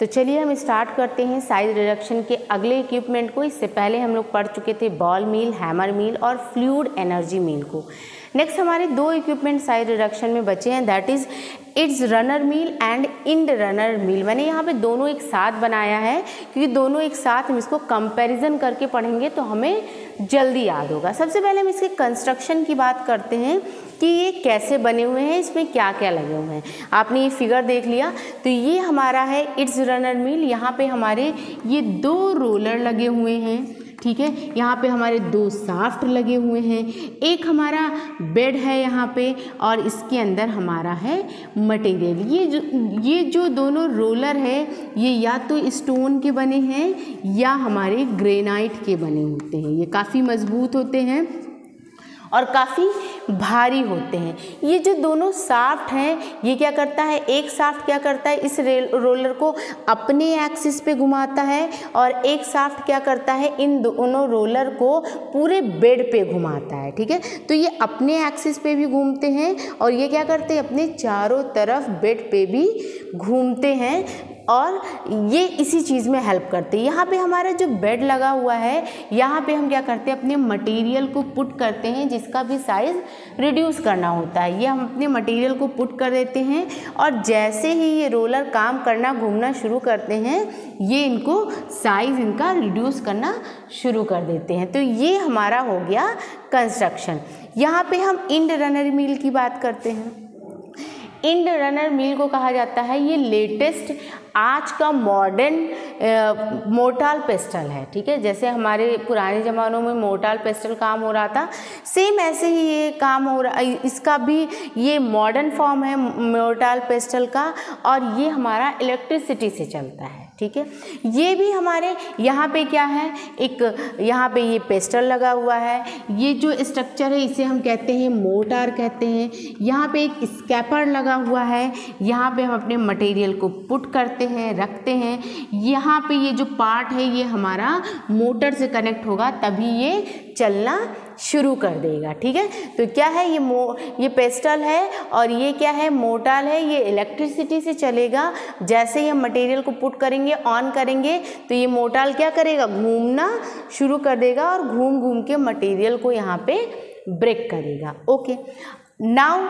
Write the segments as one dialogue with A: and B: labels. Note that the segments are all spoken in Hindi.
A: तो चलिए हम स्टार्ट करते हैं साइज़ रिडक्शन के अगले इक्विपमेंट को। इससे पहले हम लोग पढ़ चुके थे बॉल मील हैमर मील और फ्लूड एनर्जी मील को। नेक्स्ट हमारे दो इक्विपमेंट साइज़ रिडक्शन में बचे हैं that is it's runner mill and end runner mill मैंने यहाँ पे दोनों एक साथ बनाया है, क्योंकि दोनों एक साथ हम इसको कंपैरिजन करके पढ़ेंगे तो हमें जल्दी याद होगा। सबसे पहले हम इसके कंस्ट्रक्शन की बात करते हैं, कि ये कैसे बने हुए हैं, इसमें क्या क्या लगे हुए हैं। आपने ये फिगर देख लिया तो ये हमारा है इट्स रनर मील यहाँ पे हमारे ये दो रोलर लगे हुए हैं। ठीक है? यहाँ पे हमारे दो साफ्ट लगे हुए हैं। एक हमारा बेड है यहाँ पे और इसके अंदर हमारा है मटेरियल। ये जो ये जो दोनों रोलर है, ये या तो स्टोन के बने हैं या हमारे ग्रेनाइट के बने होते हैं। ये काफ़ी मज़बूत होते हैं। और काफ़ी भारी होते हैं। ये जो दोनों साफ्ट हैं, ये क्या करता है? एक साफ्ट क्या करता है? इस रेल रोलर को अपने एक्सिस पे घुमाता है और एक साफ्ट क्या करता है? इन दोनों रोलर को पूरे बेड पे घुमाता है, ठीक है? तो ये अपने एक्सिस पे भी घूमते हैं और ये क्या करते हैं? अपने चारों तरफ़ बेड पे भी घूमते हैं। और ये इसी चीज़ में हेल्प करते हैं। यहाँ पे हमारा जो बेड लगा हुआ है, यहाँ पे हम क्या करते हैं, अपने मटेरियल को पुट करते हैं, जिसका भी साइज़ रिड्यूस करना होता है। ये हम अपने मटेरियल को पुट कर देते हैं और जैसे ही ये रोलर काम करना, घूमना शुरू करते हैं, ये इनको साइज़ इनका रिड्यूस करना शुरू कर देते हैं। तो ये हमारा हो गया कंस्ट्रक्शन यहाँ पे हम इंड रनर मिल की बात करते हैं। इंड रनर मिल को कहा जाता है। ये लेटेस्ट आज का मॉडर्न मोटाल पेस्टल है, ठीक है? जैसे हमारे पुराने ज़मानों में मोटाल पेस्टल काम हो रहा था सेम ऐसे ही ये काम हो रहा इसका भी ये मॉडर्न फॉर्म है मोटाल पेस्टल का, और ये हमारा इलेक्ट्रिसिटी से चलता है। ठीक है? ये भी हमारे यहाँ पे क्या है? एक यहाँ पे ये पेस्टल लगा हुआ है। ये जो स्ट्रक्चर है, इसे हम कहते हैं मोटार कहते हैं। यहाँ पे एक स्कैपर लगा हुआ है। यहाँ पे हम अपने मटेरियल को पुट करते हैं, रखते हैं। यहाँ पे ये जो पार्ट है, ये हमारा मोटर से कनेक्ट होगा, तभी ये चलना शुरू कर देगा, ठीक है? तो क्या है ये मो, ये पेस्टल है और ये क्या है? मोटाल है, ये इलेक्ट्रिसिटी से चलेगा। जैसे ही हम मटेरियल को पुट करेंगे, ऑन करेंगे तो ये मोटाल क्या करेगा? घूमना शुरू कर देगा और घूम घूम के मटेरियल को यहाँ पे ब्रेक करेगा ओके नाउ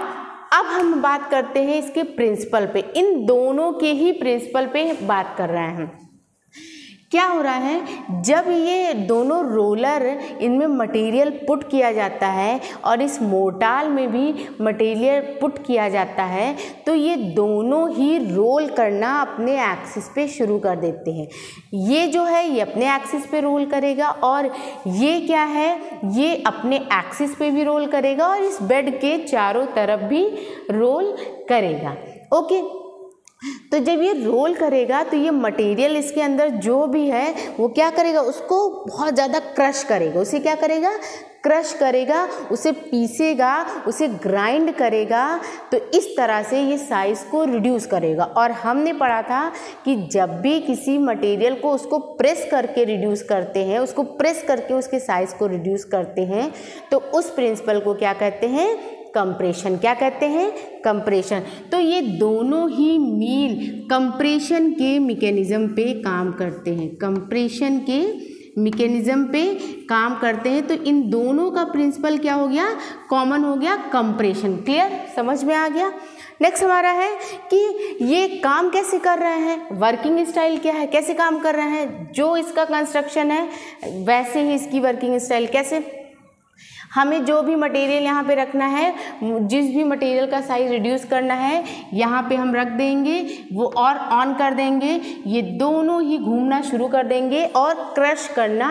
A: अब हम बात करते हैं इसके प्रिंसिपल पे। इन दोनों के ही प्रिंसिपल पे बात कर रहे हैं। क्या हो रहा है? जब ये दोनों रोलर इनमें मटेरियल पुट किया जाता है और इस मोटाल में भी मटेरियल पुट किया जाता है तो ये दोनों ही रोल करना अपने एक्सिस पे शुरू कर देते हैं। ये जो है, ये अपने एक्सिस पे रोल करेगा और ये क्या है? ये अपने एक्सिस पे भी रोल करेगा और इस बेड के चारों तरफ़ भी रोल करेगा। ओके तो जब ये रोल करेगा तो ये मटेरियल इसके अंदर जो भी है, वो क्या करेगा? उसको बहुत ज़्यादा क्रश करेगा। उसे क्या करेगा? क्रश करेगा, उसे पीसेगा, उसे ग्राइंड करेगा तो इस तरह से ये साइज़ को रिड्यूस करेगा। और हमने पढ़ा था कि जब भी किसी मटेरियल को उसको प्रेस करके रिड्यूस करते हैं, उसको प्रेस करके उसके साइज़ को रिड्यूस करते हैं तो उस प्रिंसिपल को क्या कहते हैं? कंप्रेशन क्या कहते हैं? कंप्रेशन तो ये दोनों ही मील कंप्रेशन के मैकेनिज़्म पे काम करते हैं। कंप्रेशन के मैकेनिज़्म पे काम करते हैं। तो इन दोनों का प्रिंसिपल क्या हो गया? कॉमन हो गया कंप्रेशन क्लियर समझ में आ गया? नेक्स्ट हमारा है कि ये काम कैसे कर रहे हैं? वर्किंग स्टाइल क्या है? कैसे काम कर रहे हैं? जो इसका कंस्ट्रक्शन है, वैसे ही इसकी वर्किंग स्टाइल कैसे हमें जो भी मटेरियल यहाँ पे रखना है, जिस भी मटेरियल का साइज़ रिड्यूस करना है, यहाँ पे हम रख देंगे, वो और ऑन कर देंगे, ये दोनों ही घूमना शुरू कर देंगे और क्रश करना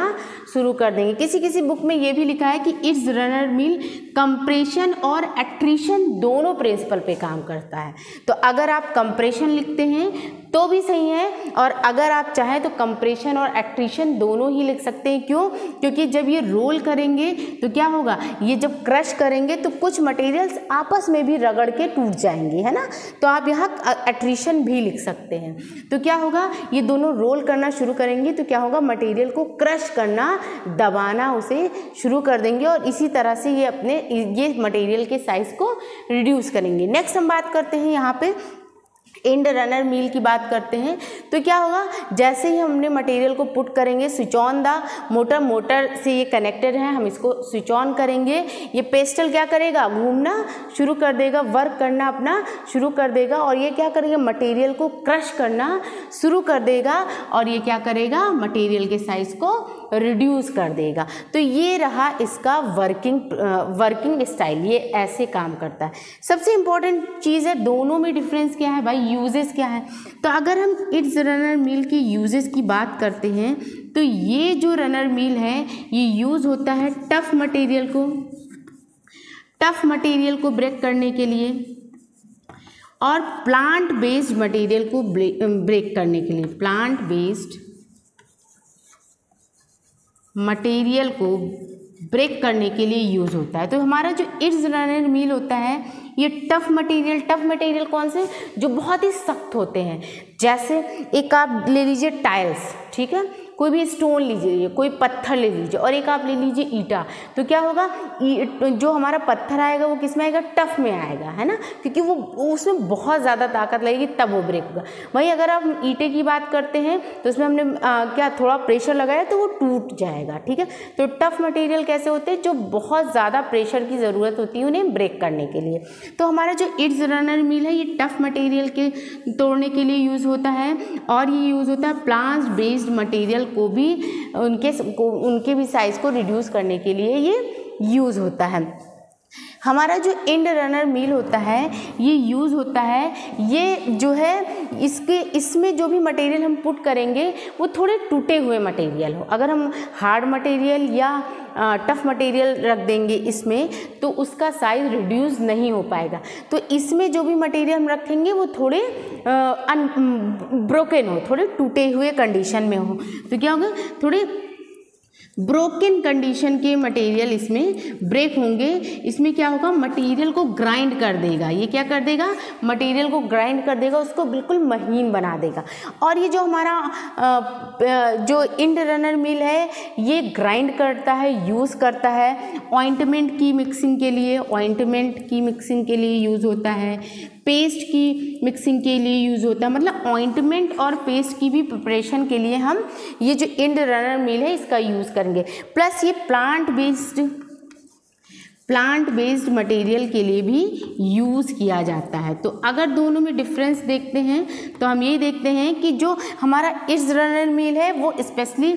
A: शुरू कर देंगे। किसी किसी बुक में ये भी लिखा है कि इट्स रनर मिल कंप्रेशन और एक्ट्रीशन दोनों प्रिंसिपल पे काम करता है। तो अगर आप कंप्रेशन लिखते हैं तो भी सही है। और अगर आप चाहें तो कंप्रेशन और एक्ट्रीशन दोनों ही लिख सकते हैं। क्यों? क्योंकि जब ये रोल करेंगे तो क्या होगा? ये जब क्रश करेंगे तो कुछ मटेरियल्स आपस में भी रगड़ के टूट जाएँगे, है ना? तो आप यहाँ एट्रीशन भी लिख सकते हैं। तो क्या होगा? ये दोनों रोल करना शुरू करेंगे तो क्या होगा? मटेरियल को क्रश करना, दबाना उसे शुरू कर देंगे और इसी तरह से ये अपने, ये मटेरियल के साइज़ को रिड्यूस करेंगे। नेक्स्ट हम बात करते हैं यहाँ पे इंड रनर मील की बात करते हैं तो क्या होगा? जैसे ही हमने मटेरियल को पुट करेंगे switch on the motor motor से ये कनेक्टेड है, हम इसको स्विच ऑन करेंगे। ये पेस्टल क्या करेगा? घूमना शुरू कर देगा वर्क करना अपना शुरू कर देगा और ये क्या करेगा? मटेरियल को क्रश करना शुरू कर देगा और ये क्या करेगा? मटेरियल के साइज़ को रिड्यूस कर देगा। तो ये रहा इसका वर्किंग वर्किंग स्टाइल ये ऐसे काम करता है। सबसे इंपॉर्टेंट चीज़ है, दोनों में डिफरेंस क्या है भाई? यूजेस क्या है? तो अगर हम इट्स रनर मिल की यूजेस की बात करते हैं तो ये जो रनर मिल है, ये यूज़ होता है टफ मटेरियल को। टफ मटेरियल को ब्रेक करने के लिए और प्लांट बेस्ड मटेरियल को ब्रेक करने के लिए। प्लांट बेस्ड मटेरियल को ब्रेक करने के लिए यूज़ होता है। तो हमारा जो इर्ज रनर मील होता है, ये टफ मटेरियल टफ मटेरियल कौन से? जो बहुत ही सख्त होते हैं। जैसे एक आप ले लीजिए टाइल्स ठीक है? कोई भी स्टोन लीजिए कोई पत्थर ले लीजिए और एक आप ले लीजिए ईटा तो क्या होगा? जो हमारा पत्थर आएगा वो किसमें आएगा? टफ में आएगा है ना? क्योंकि वो उसमें बहुत ज़्यादा ताकत लगेगी तब वो ब्रेक होगा। वहीं अगर आप ईटे की बात करते हैं तो उसमें हमने आ, क्या थोड़ा प्रेशर लगाया तो वो टूट जाएगा ठीक है? तो टफ मटेरियल कैसे होते हैं? जो बहुत ज़्यादा प्रेशर की ज़रूरत होती है उन्हें ब्रेक करने के लिए। तो हमारा जो इट्स रनर मिल है ये टफ मटेरियल के तोड़ने के लिए यूज़ होता है और ये यूज़ होता है प्लांट बेस्ड मटेरियल को भी उनके उनके भी साइज़ को रिड्यूस करने के लिए ये यूज़ होता है। हमारा जो एंड रनर मील होता है, ये यूज़ होता है, ये जो है, इसके, इसमें जो भी मटेरियल हम पुट करेंगे, वो थोड़े टूटे हुए मटेरियल हो। अगर हम हार्ड मटेरियल या टफ मटेरियल रख देंगे इसमें तो उसका साइज़ रिड्यूस नहीं हो पाएगा। तो इसमें जो भी मटेरियल हम रखेंगे, वो थोड़े अन ब्रोकन हो, थोड़े टूटे हुए कंडीशन में हो। तो क्या होगा? थोड़े ब्रोकन कंडीशन के मटेरियल इसमें ब्रेक होंगे। इसमें क्या होगा? मटेरियल को ग्राइंड कर देगा। ये क्या कर देगा? मटेरियल को ग्राइंड कर देगा, उसको बिल्कुल महीन बना देगा। और ये जो हमारा जो इंड रनर मिल है, ये ग्राइंड करता है यूज़ करता है। ऑइंटमेंट की मिक्सिंग के लिए ऑइंटमेंट की मिक्सिंग के लिए यूज़ होता है। पेस्ट की मिक्सिंग के लिए यूज़ होता है। मतलब ऑइंटमेंट और पेस्ट की भी प्रिपरेशन के लिए हम ये जो इंड रनर मिल है, इसका यूज़ करेंगे। प्लस ये plant based plant based material के लिए भी यूज़ किया जाता है। तो अगर दोनों में डिफरेंस देखते हैं तो हम ये देखते हैं कि जो हमारा इस रनर मिल है, वो स्पेशली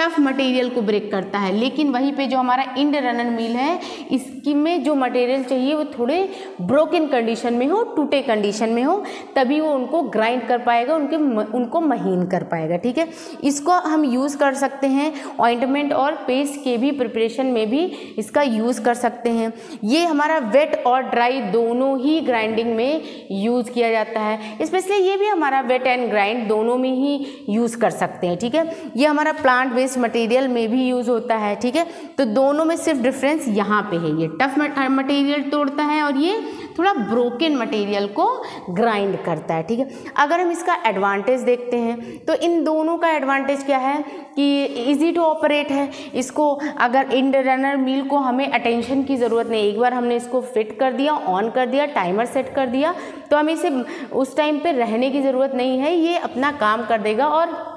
A: टफ मटेरियल को ब्रेक करता है। लेकिन वहीं पे जो हमारा इंड रनर मिल है, इसकी में जो मटेरियल चाहिए, वो थोड़े ब्रोकन कंडीशन में हो, टूटे कंडीशन में हो, तभी वो उनको ग्राइंड कर पाएगा, उनके उनको महीन कर पाएगा, ठीक है? इसको हम यूज़ कर सकते हैं। ऑइंटमेंट और पेस्ट के भी प्रिपरेशन में भी इसका यूज़ कर सकते हैं। ये हमारा वेट और ड्राई दोनों ही ग्राइंडिंग में यूज़ किया जाता है। स्पेशली ये भी हमारा वेट एंड ग्राइंड दोनों में ही यूज़ कर सकते हैं, ठीक है? ये हमारा प्लांट बेस्ड मटेरियल में भी यूज़ होता है, ठीक है? तो दोनों में सिर्फ़ डिफरेंस यहाँ पे है। ये टफ मटेरियल तोड़ता है और ये थोड़ा ब्रोकन मटेरियल को ग्राइंड करता है, ठीक है? अगर हम इसका एडवांटेज देखते हैं तो इन दोनों का एडवांटेज क्या है कि इजी टू ऑपरेट है। इसको अगर इंड रनर मील को हमें अटेंशन की ज़रूरत नहीं, एक बार हमने इसको फिट कर दिया ऑन कर दिया टाइमर सेट कर दिया तो हमें इसे उस टाइम पे रहने की ज़रूरत नहीं है। ये अपना काम कर देगा और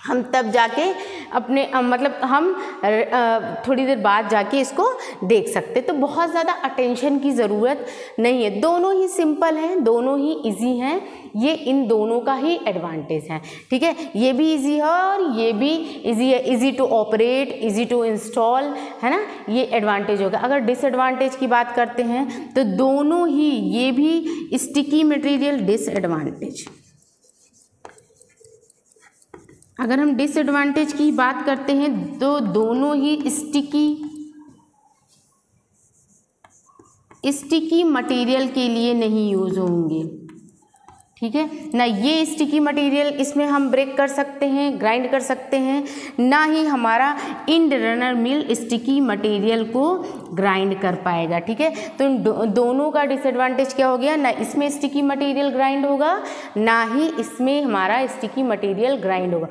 A: हम तब जाके अपने मतलब हम थोड़ी देर बाद जाके इसको देख सकते। तो बहुत ज़्यादा अटेंशन की ज़रूरत नहीं है। दोनों ही सिंपल हैं, दोनों ही इजी हैं। ये इन दोनों का ही एडवांटेज है। ठीक है? ये भी इजी है और ये भी इजी है। Easy to operate easy to install है ना? ये एडवांटेज होगा। अगर डिसएडवांटेज की बात करते हैं तो दोनों ही, ये भी स्टिकी मटेरियल डिसएडवांटेज अगर हम डिसएडवांटेज की बात करते हैं तो दोनों ही स्टिकी स्टिकी मटेरियल के लिए नहीं यूज़ होंगे। ठीक है? ना ये स्टिकी मटेरियल इसमें हम ब्रेक कर सकते हैं ग्राइंड कर सकते हैं, ना ही हमारा end runner mill sticky material को ग्राइंड कर पाएगा ठीक है? तो इन दो, दोनों का डिसएडवांटेज क्या हो गया? ना इसमें स्टिकी मटेरियल ग्राइंड होगा ना ही इसमें हमारा स्टिकी मटेरियल ग्राइंड होगा।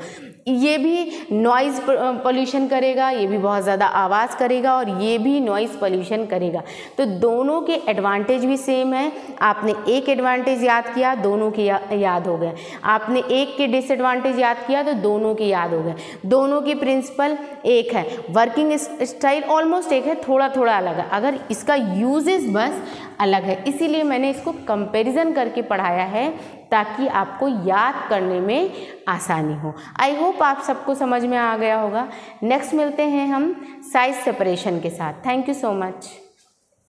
A: ये भी नॉइज़ पोल्यूशन करेगा ये भी बहुत ज़्यादा आवाज़ करेगा और ये भी नॉइज़ पोल्यूशन करेगा। तो दोनों के एडवांटेज भी सेम है। आपने एक एडवांटेज याद किया दोनों के या, याद हो गए आपने एक के डिसएडवांटेज याद किया तो दोनों के याद हो गए। दोनों की प्रिंसिपल एक है। वर्किंग स्टाइल ऑलमोस्ट एक है थोड़ा थोड़ा अलग है। अगर इसका यूजेस बस अलग है। इसीलिए मैंने इसको कंपैरिजन करके पढ़ाया है, ताकि आपको याद करने में आसानी हो। आई होप आप सबको समझ में आ गया होगा। नेक्स्ट मिलते हैं हम साइज़ सेपरेशन के साथ। Thank you so much